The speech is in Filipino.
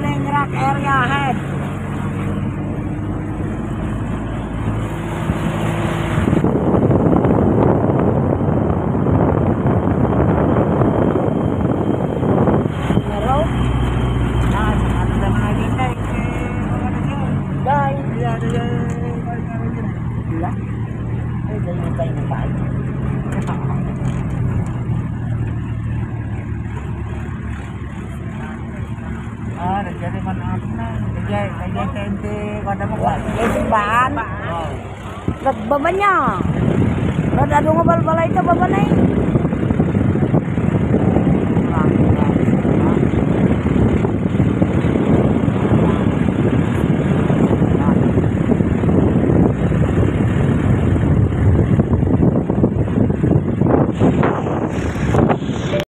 Rolling Rock area ahead. Ano Guys, yeah, yeah, yeah. Ay, ganyan tayo ng bahay. Ah, dari mana? Dari dari TNT kota Bekasi. Itu ban. Bebannya. ada dong bal-balai itu bebannya.